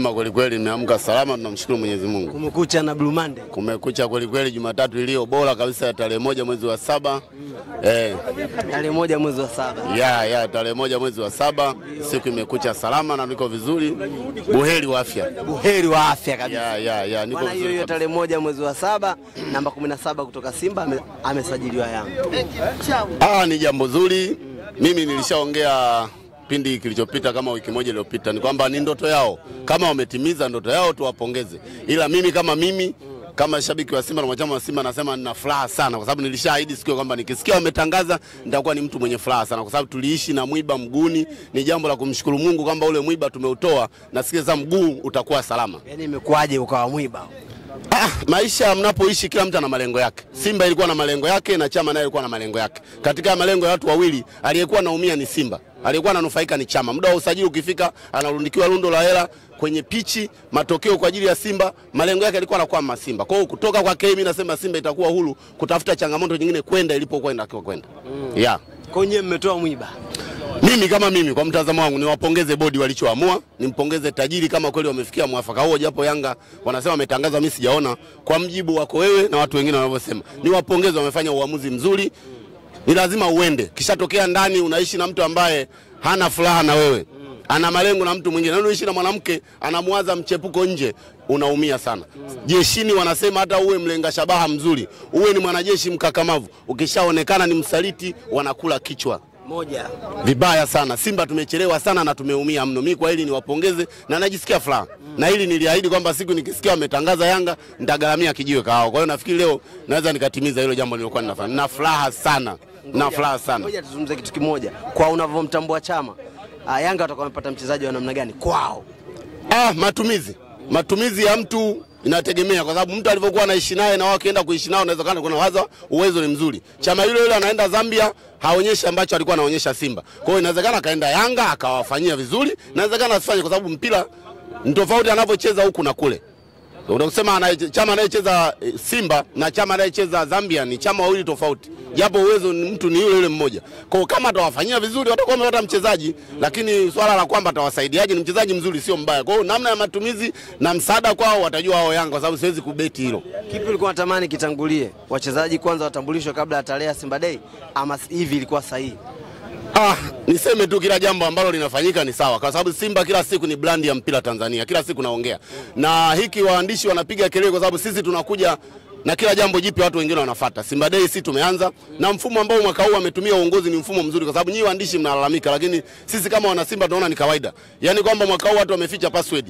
Sema kweli kweli, nimeamka salama, tunamshukuru Mwenyezi Mungu. Kumekucha na Blue Monday. Kumekucha kweli kweli, Jumatatu iliyo bora kabisa ya tarehe moja mwezi wa saba eh, Tarehe moja mwezi wa saba. ya ya tarehe moja mwezi wa saba, siku imekucha salama na niko vizuri, buheri wa afya. Buheri wa afya kabisa. Ya ya ya, niko Bwana, hiyo vizuri hiyo tarehe moja mwezi wa saba namba 17 kutoka Simba ame- amesajiliwa Yanga. Ah, ni jambo zuri. Mimi nilishaongea pindi kilichopita kama wiki moja iliyopita, ni kwamba ni ndoto yao, kama wametimiza ndoto yao tuwapongeze, ila mimi kama mimi kama shabiki wa Simba na mwanachama wa Simba nasema nina furaha sana, kwa sababu nilishaahidi siku kwamba nikisikia wametangaza nitakuwa ni mtu mwenye furaha sana, kwa sababu tuliishi na mwiba mguuni. Ni jambo la kumshukuru Mungu kwamba ule mwiba tumeutoa, na sikia sasa mguu utakuwa salama. Yani imekuwaje ukawa mwiba? Ah, maisha mnapoishi kila mtu ana malengo yake. Simba ilikuwa na malengo yake na Chama naye ilikuwa na malengo yake. Katika malengo ya watu wawili, aliyekuwa naumia ni Simba, aliyekuwa ananufaika ni Chama. Muda wa usajili ukifika, anarundikiwa lundo la hela kwenye pichi, matokeo kwa ajili ya Simba. Malengo yake alikuwa anakwama Simba. Kwa hiyo kutoka kwake, mimi nasema Simba itakuwa huru kutafuta changamoto nyingine kwenda ilipokuwa inatakiwa kwenda. Mm. Yeah. Kwa mmetoa mwiba. Mimi kama mimi kwa mtazamo wangu niwapongeze bodi walichoamua, nimpongeze tajiri kama kweli wamefikia mwafaka huo, japo Yanga wanasema wametangaza, mimi sijaona. Kwa mjibu wako wewe na watu wengine wanavyosema, niwapongeze, wamefanya uamuzi mzuri. Ni lazima uende, kishatokea ndani unaishi na mtu ambaye hana furaha na wewe ana malengo na mtu mwingine, na unaishi na mwanamke anamwaza mchepuko nje, unaumia sana. Jeshini wanasema hata uwe mlenga shabaha mzuri, uwe ni mwanajeshi mkakamavu, ukishaonekana ni msaliti, wanakula kichwa Moja. vibaya sana. Simba tumechelewa sana na tumeumia mno. Mimi kwa hili niwapongeze na najisikia furaha mm. na hili niliahidi kwamba siku nikisikia wametangaza Yanga nitagaramia kijiwe kahawa. Kwa hiyo nafikiri leo naweza nikatimiza hilo jambo nilikuwa ninafanya. Na furaha sana, na furaha sana. Ngoja tuzungumze kitu kimoja. Kwa unavyomtambua Chama, ah, Yanga watakuwa wamepata mchezaji wa namna gani kwao? Ah, matumizi matumizi ya mtu inategemea, kwa sababu mtu alivyokuwa anaishi naye na wao akienda kuishi nao, unaweza kana kuna waza uwezo ni mzuri. Chama yule yule anaenda Zambia haonyeshi ambacho alikuwa anaonyesha Simba. Kwa hiyo inawezekana akaenda Yanga akawafanyia vizuri, inawezekana asifanye, kwa sababu mpira ni tofauti anavyocheza huku na kule. Unasema anaye chama anayecheza eh, Simba na chama anayecheza Zambia ni chama wawili tofauti, japo uwezo mtu ni yule yule mmoja. Kwa kama atawafanyia vizuri watakuwa wamepata mchezaji, lakini swala la kwamba atawasaidiaje, ni mchezaji mzuri, sio mbaya. Kwa hiyo namna ya matumizi na msaada kwao watajua wao Yanga, kwa sababu siwezi kubeti hilo. Kipi ulikuwa unatamani kitangulie? Wachezaji kwanza watambulishwe kabla ya tarehe ya Simba Day ama hivi ilikuwa sahihi? Ah, niseme tu kila jambo ambalo linafanyika ni sawa, kwa sababu Simba kila siku ni brandi ya mpira Tanzania, kila siku naongea. Na hiki, waandishi wanapiga kelele kwa sababu sisi tunakuja na kila jambo jipya, watu wengine wanafuata. Simba Day si tumeanza na mfumo ambao mwaka huu ametumia uongozi, ni mfumo mzuri, kwa sababu nyinyi waandishi mnalalamika, lakini sisi kama wana Simba tunaona ni kawaida. Yani kwamba mwaka huu watu wameficha password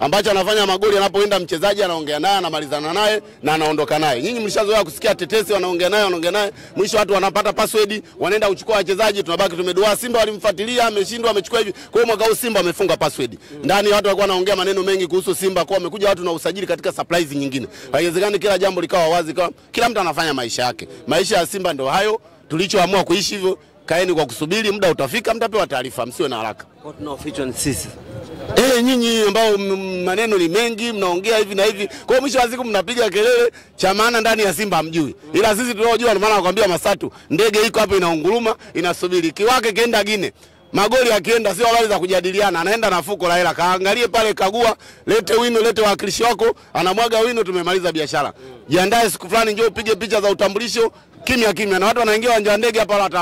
ambacho anafanya magoli, anapoenda mchezaji anaongea naye, anamalizana naye na anaondoka naye. Nyinyi mlishazoea kusikia tetesi, wanaongea naye, wanaongea naye, mwisho watu wanapata password, wanaenda kuchukua wachezaji, tunabaki tumedua. Simba walimfuatilia, ameshindwa, amechukua hivi. Kwa hiyo mwaka huu Simba amefunga password ndani, watu walikuwa wanaongea maneno mengi kuhusu Simba, kwa wamekuja watu na usajili katika surprise nyingine. Haiwezekani kila jambo likawa wazi, kwa kila mtu anafanya maisha yake. Maisha ya Simba ndio hayo, tulichoamua kuishi hivyo. Kaeni kwa kusubiri, muda utafika, mtapewa taarifa, msiwe na haraka. Kwa tunaofichwa ni sisi. Eh, nyinyi ambao maneno ni mengi mnaongea hivi na hivi, kwa hiyo mwisho wa siku mnapiga kelele cha maana ndani ya Simba hamjui, ila sisi tunaojua, ndio maana nakwambia Masatu, ndege iko hapo inaunguruma inasubiri kiwake kenda Gine magoli akienda, sio habari za kujadiliana, anaenda na fuko la hela, kaangalie pale, kagua, lete wino, lete wawakilishi wako, anamwaga wino, tumemaliza biashara. Jiandae siku fulani, njoo upige picha za utambulisho kimya kimya, na watu wanaingia uwanja wa ndege hapa, wala hata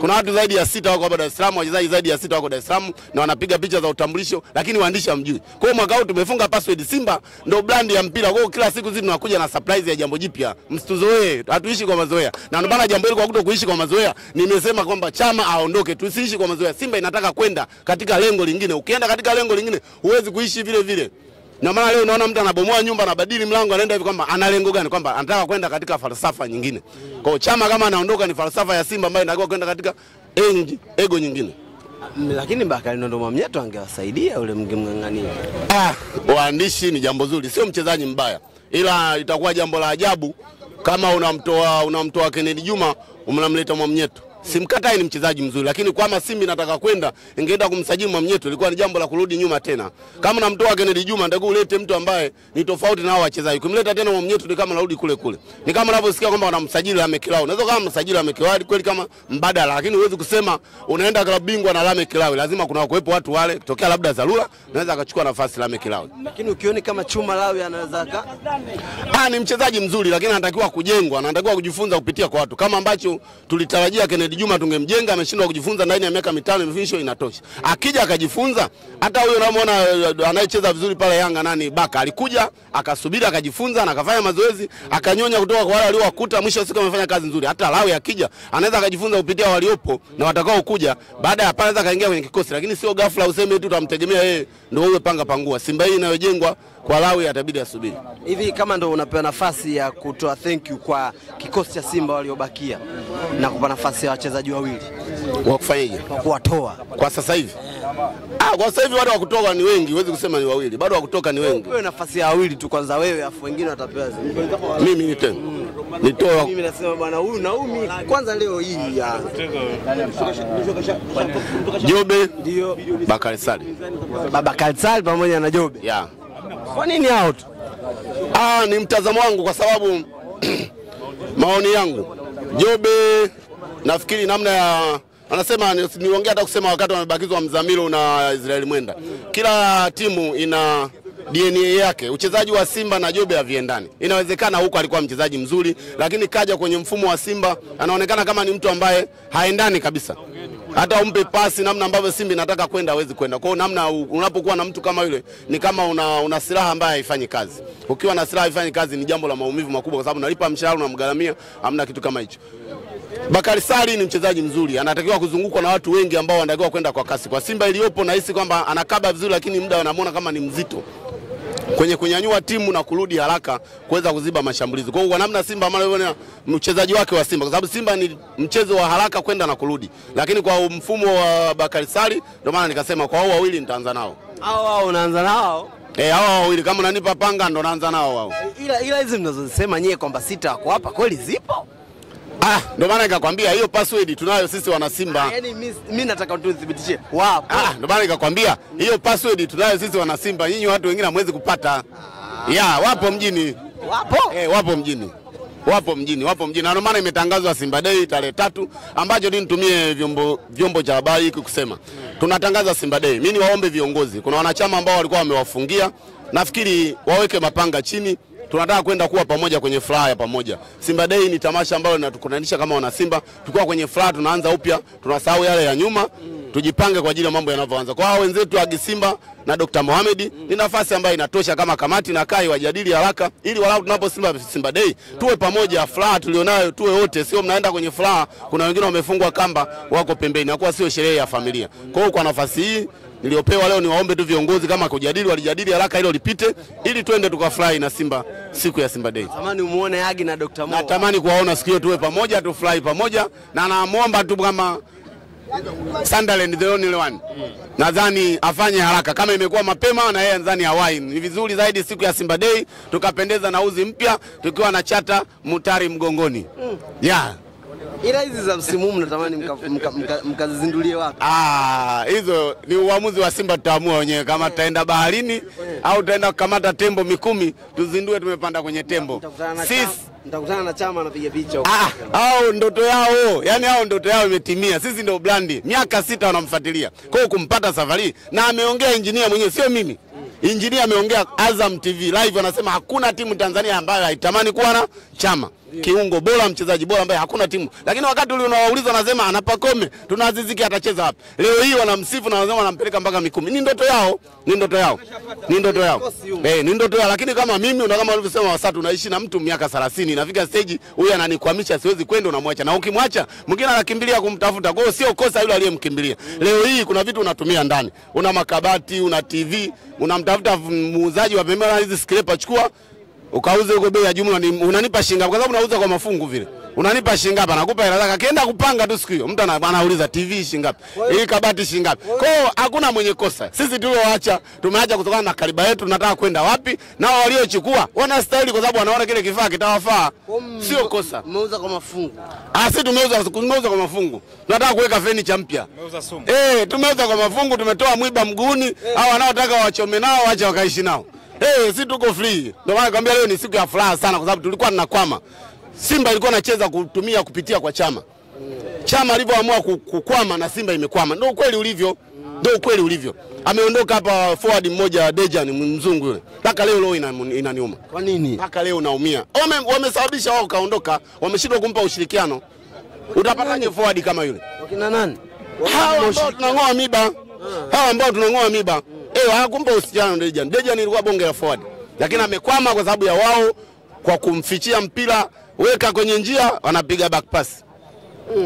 Kuna watu zaidi ya sita wako hapa Dar es Salaam, wachezaji zaidi ya sita wako Dar es Salaam na wanapiga picha za utambulisho, lakini waandishi hamjui. Kwa hiyo mwaka huu tumefunga password. Simba ndio brand ya mpira, kwa hiyo kila siku sisi tunakuja na surprise ya jambo jipya. Msituzoee, hatuishi kwa mazoea, na ndio maana jambo hili kwa kuto kuishi kwa mazoea, nimesema kwamba Chama aondoke, tusiishi kwa mazoea. Simba inataka kwenda katika lengo lingine. Ukienda katika lengo lingine, huwezi kuishi vile vile. Na maana leo unaona mtu anabomoa nyumba anabadili mlango anaenda hivi kwamba ana lengo gani? Kwamba anataka kwenda katika falsafa nyingine. Kwa hiyo Chama kama anaondoka ni falsafa ya Simba ambayo inatakiwa kwenda katika enji, ego nyingine. Lakini Bakari Nondo Mwamnyeto angewasaidia ule mngemng'ang'ania. Ah, waandishi ni jambo zuri, sio mchezaji mbaya, ila itakuwa jambo la ajabu kama unamtoa unamtoa Kennedy Juma unamleta Mwamnyeto. Simkatai, ni mchezaji mzuri, lakini kama Simba nataka kwenda ingeenda kumsajili Mwamnyeto, ilikuwa ni jambo la kurudi nyuma tena. Kama namtoa Kennedy Juma, ndio ulete mtu ambaye ni tofauti na hao wachezaji. Kumleta tena Mwamnyeto ni kama narudi kule kule, ni kama unavyosikia kwamba wanamsajili Lameck Lawi. Unaweza kama msajili Lameck Lawi kweli kama mbadala, lakini huwezi kusema unaenda klabu bingwa na Lameck Lawi, lazima kuna kuwepo watu wale, tokea labda dharura, naweza akachukua nafasi Lameck Lawi. Lakini ukioni kama Chuma Lawi anaweza ka Ah, ni mchezaji mzuri lakini anatakiwa kujengwa, anatakiwa kujifunza kupitia kwa watu, kama ambacho tulitarajia Kennedy Juma tungemjenga. Ameshindwa kujifunza ndani ya miaka mitano, imefinisho inatosha. Akija akajifunza, hata huyo unamwona eh, anayecheza vizuri pale Yanga, nani Baka, alikuja akasubiri, akajifunza na akafanya mazoezi, akanyonya kutoka kwa wale waliowakuta, mwisho siku amefanya kazi nzuri. Hata Lawi akija anaweza akajifunza kupitia waliopo na watakao kuja baada ya pale, anaweza kaingia kwenye kikosi, lakini sio ghafla useme tu tutamtegemea yeye ndio uwe panga pangua. Simba hii inayojengwa kwa Lawi atabidi asubiri. hivi, kama ndo unapewa nafasi ya kutoa thank you kwa kikosi cha Simba waliobakia na kupa nafasi ya wachezaji wawili Wa kufanyaje? kwa kuwatoa kwa sasa hivi ah, kwa sasa hivi bado wa kutoka ni wengi, huwezi kusema ni wawili, bado wakutoka ni wengi. Wewe nafasi ya wawili tu kwanza wewe, afu wengine watapewa zingine. Mimi ni tena nitoa Mimi nasema bwana, huyu Naumi kwanza leo hii ya Jobe ndio Bakari Sali Baba Kalsal pamoja na Jobe. ya Kwa nini hao tu? ah, ni mtazamo wangu kwa sababu maoni yangu Jobe nafikiri namna ya anasema ni- niongea hata kusema wakati wamebakizwa Mzamiru na Israeli Mwenda, kila timu ina DNA yake. Uchezaji wa Simba na Jobe haviendani. Inawezekana huko alikuwa mchezaji mzuri, lakini kaja kwenye mfumo wa Simba anaonekana kama ni mtu ambaye haendani kabisa. Hata umpe pasi namna ambavyo Simba inataka kwenda hawezi kwenda. Kwa hiyo namna unapokuwa na mtu kama yule ni kama una, una silaha ambayo haifanyi kazi. Ukiwa na silaha haifanyi kazi ni jambo la maumivu makubwa, kwa sababu unalipa mshahara unamgharamia, hamna kitu kama hicho. Bakari Sali ni mchezaji mzuri, anatakiwa kuzungukwa na watu wengi ambao wanatakiwa kwenda kwa kasi. Kwa Simba iliyopo nahisi kwamba anakaba vizuri, lakini muda anamuona kama ni mzito kwenye kunyanyua timu na kurudi haraka kuweza kuziba mashambulizi. Kwa hiyo kwa namna Simba maana mchezaji wake wa Simba, kwa sababu Simba ni mchezo wa haraka kwenda na kurudi, lakini kwa mfumo wa Bakari Sali, ndio maana nikasema kwa hao wawili nitaanza nao. Hao hao unaanza nao. Eh, hao wawili kama unanipa panga ndo naanza nao hao. Ila ila hizi mnazosema nyie kwamba sita wako hapa kweli zipo? Ah, ndio maana nikakwambia hiyo password tunayo sisi wana Simba. Yaani mimi mimi nataka tu nithibitishie. Wapo. Ah, ndio maana nikakwambia hiyo password tunayo sisi wana Simba, nyinyi watu wengine hamwezi kupata. Ah. Ya, wapo mjini. Wapo. Eh, wapo mjini. Wapo mjini, wapo mjini. Na ndio maana imetangazwa Simba Day tarehe tatu ambacho ni nitumie vyombo vyombo cha habari hiki kusema. Tunatangaza Simba Day. Mimi niwaombe viongozi. Kuna wanachama ambao walikuwa wamewafungia. Nafikiri waweke mapanga chini. Tunataka kwenda kuwa pamoja kwenye furaha ya pamoja. Simba Day ni tamasha ambalo linatukutanisha kama wana Simba. Tukiwa kwenye furaha tunaanza upya, tunasahau yale ya nyuma. Tujipange kwa ajili ya mambo yanavyoanza. Kwa hao wenzetu wa Simba na Dr. Mohamed ni nafasi ambayo inatosha kama kamati na kai wajadili haraka ili walau tunapo Simba Simba Day tuwe pamoja, furaha tulionayo tuwe wote, sio mnaenda kwenye furaha, kuna wengine wamefungwa kamba wako pembeni, hakuwa sio sherehe ya familia. Kwa hiyo kwa nafasi hii niliyopewa leo niwaombe tu viongozi kama kujadili walijadili haraka hilo lipite ili twende tukafurahi na Simba siku ya Simba Day. Tamani umuone Agi na Dr. Mo. Natamani kuwaona siku hiyo tuwe pamoja, tufurahi pamoja, na namwomba tu kama Sunderland the only one. Nadhani afanye haraka kama imekuwa mapema na yeye nadhani hawai. Ni vizuri zaidi siku ya Simba Day tukapendeza na uzi mpya tukiwa na chata mutari mgongoni. Mm. Yeah. Ila hizi za msimu huu mnatamani mkazizindulie mka, mka, mkazizindulie wapi? Ah, hizo ni uamuzi wa Simba tutaamua wenyewe kama tutaenda baharini au tutaenda kukamata tembo Mikumi tuzindue tumepanda kwenye tembo. Sisi nitakutana na chama anapiga picha huko. Ah, hao ndoto yao, yani hao ndoto yao imetimia. Sisi ndio blandi, miaka sita wanamfuatilia. Kwa hiyo kumpata safari na ameongea injinia mwenyewe, sio mimi. Injinia ameongea Azam TV live, anasema hakuna timu Tanzania ambayo haitamani kuwa na chama kiungo bora, mchezaji bora ambaye hakuna timu. Lakini wakati ule unawauliza, wanasema ana Pacome, tuna Aziziki atacheza wapi? Leo hii wanamsifu na wanasema wanampeleka mpaka Mikumi. Ni ndoto yao, ni ndoto yao, ni ndoto yao, eh, ni ndoto yao. Lakini kama mimi na kama walivyosema Wasatu, unaishi na mtu miaka 30 inafika stage huyu ananikwamisha, siwezi kwenda, unamwacha na ukimwacha mwingine anakimbilia kumtafuta. Kwa hiyo sio kosa yule aliyemkimbilia. Leo hii kuna vitu unatumia ndani, una makabati, una TV, unamtafuta muuzaji wa pembeni, hizi scraper chukua ukauze huko bei ya jumla, ni unanipa shilingi ngapi? Kwa sababu unauza kwa mafungu vile. unanipa shilingi ngapi? Nakupa hela zake, akienda kupanga tu siku hiyo, mtu anauliza TV shilingi ngapi, hii kabati shilingi ngapi. Kwa hiyo hakuna mwenye kosa. Sisi tulioacha tumeacha kutokana na kariba yetu, tunataka kwenda wapi, nao waliochukua wanastahili, kwa sababu wanaona kile kifaa kitawafaa, sio kosa. Mmeuza kwa mafungu. Ah, sisi tumeuza tumeuza kwa mafungu. Tunataka kuweka furniture mpya. Eh, tumeuza kwa mafungu, tumetoa mwiba mguuni. Hao wanaotaka wachome nao acha wakaishi nao. Eh, si tuko free. Ndio maana nakwambia leo ni siku ya furaha sana kwa sababu tulikuwa tunakwama. Simba ilikuwa inacheza kutumia kupitia kwa Chama. Chama alivyoamua ku- kukwama na Simba imekwama. Ndio ukweli ulivyo. Ndio ukweli ulivyo. Ameondoka hapa forward mmoja Dejan mzungu yule. Mpaka leo leo inaniuma Kwa nini? mpaka leo naumia. Wame- Wamesababisha wao kaondoka, wameshindwa kumpa ushirikiano. Utapataje forward kama yule? Wakina nani? Hawa ambao tunang'oa miba, hawa ambao tunang'oa miba, eh, hakumpa ushirikiano Dejan. Dejan ilikuwa bonge la forward, lakini amekwama kwa sababu ya wao kwa kumfichia mpira, weka kwenye njia, wanapiga back pass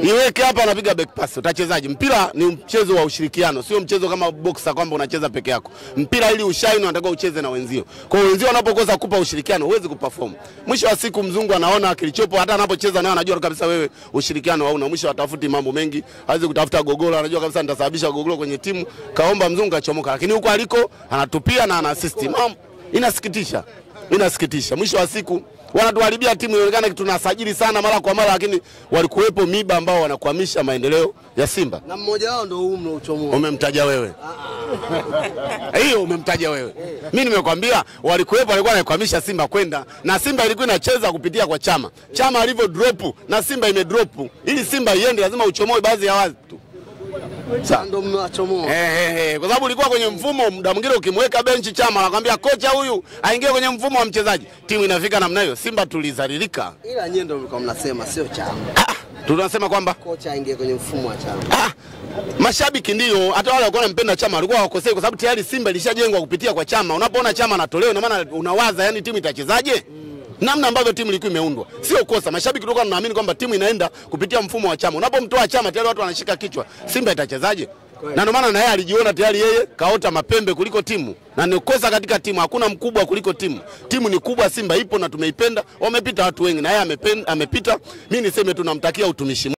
iweke hapa, anapiga back pass. Utachezaje? Mpira ni mchezo wa ushirikiano, sio mchezo kama boxer kwamba unacheza peke yako. Mpira ili ushaini, unataka ucheze na wenzio. Kwa hiyo wenzio wanapokosa kupa ushirikiano, huwezi kuperform. Mwisho wa siku, mzungu anaona kilichopo, hata anapocheza naye anajua kabisa wewe ushirikiano hauna. Mwisho atafuti mambo mengi, hawezi kutafuta gogoro, anajua kabisa nitasababisha gogoro kwenye timu. Kaomba mzungu kachomoka, lakini huko aliko anatupia na ana assist. Mam, inasikitisha, inasikitisha. Mwisho wa siku wanatuharibia timu, inaonekana tunasajili sana mara kwa mara, lakini walikuwepo miba ambao wanakwamisha maendeleo ya Simba. Na mmoja wao ndio huu mnauchomoa. Umemtaja wewe hiyo, umemtaja wewe. Mi nimekwambia walikuwepo, walikuwa wanakwamisha Simba kwenda, na Simba ilikuwa inacheza kupitia kwa Chama. Chama alivyo drop na Simba imedrop, ili Simba iende lazima uchomoe baadhi ya watu Ndio mnawachomoa. Eh, eh, eh, kwa sababu ulikuwa kwenye mfumo, muda mwingine ukimweka benchi Chama anakwambia kocha huyu aingie kwenye mfumo wa mchezaji, timu inafika namna hiyo. Simba tulizalilika. Ila nyie ndio mlikuwa mnasema sio chama. Ah, tunasema kwamba Kocha aingie kwenye mfumo wa chama. Ah, mashabiki ndio hata wale walikuwa wanampenda Chama walikuwa wakosei, kwa sababu tayari Simba ilishajengwa kupitia kwa Chama. Unapoona Chama anatolewa, ina maana unawaza, yani timu itachezaje? Namna ambavyo timu ilikuwa imeundwa sio kosa. Mashabiki tulikuwa tunaamini kwamba timu inaenda kupitia mfumo wa Chama. Unapomtoa Chama tayari watu wanashika kichwa, Simba itachezaje? Na ndio maana na yeye alijiona tayari yeye kaota mapembe kuliko timu, na ni kosa katika timu. Hakuna mkubwa kuliko timu. Timu ni kubwa, Simba ipo na tumeipenda. Wamepita watu wengi na yeye amepita. Mimi niseme tunamtakia utumishi